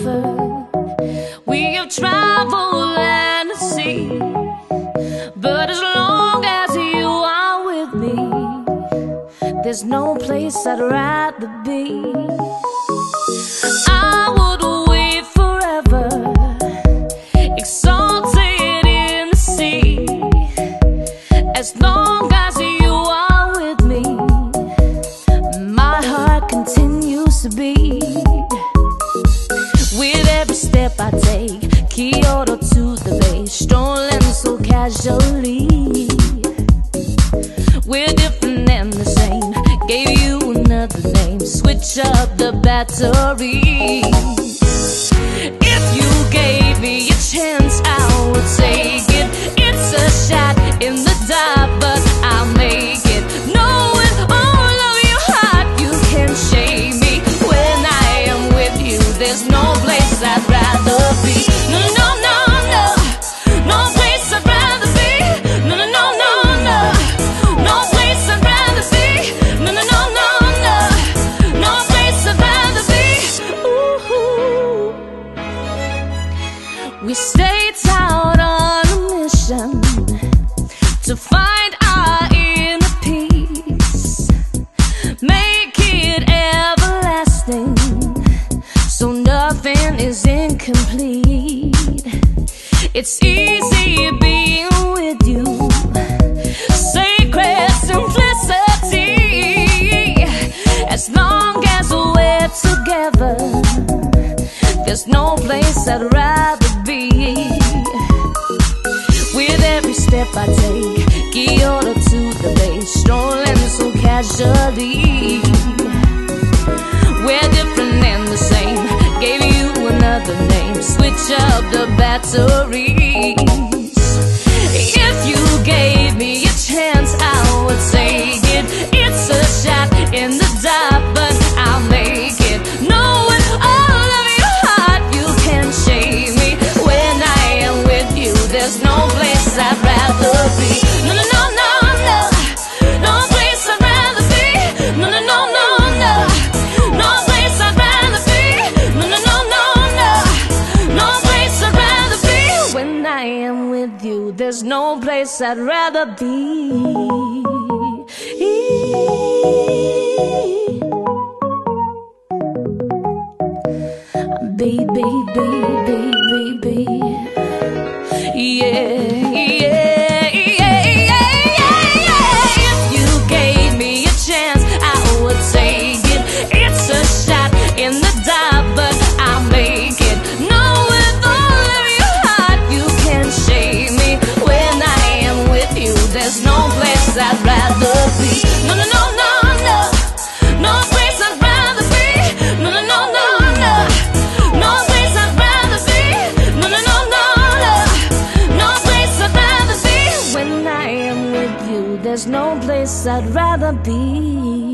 We have traveled and sea. But as long as you are with me, there's no place I'd rather be. I would wait forever, I take, Kyoto to the bay, strolling so casually. We're different and the same. Gave you another name, switch up the battery. No, no, no, no. No place I'd rather be. No, no, no, no, no. No place I'd rather be. No, no, no, no, no. No place I'd rather be. We stayed is incomplete. It's easy being with you, sacred simplicity. As long as we're together. There's no place I'd rather be. With every step I take, Kyoto to the bay, strolling so casually. Batteries. If you gave me a chance, I would take it. It's a shot in the dark, but I'll make it. Knowing all of your heart, you can shame me. When I am with you, there's no I am with you, there's no place I'd rather be. Baby, baby, baby. Yeah, yeah, I'd rather be.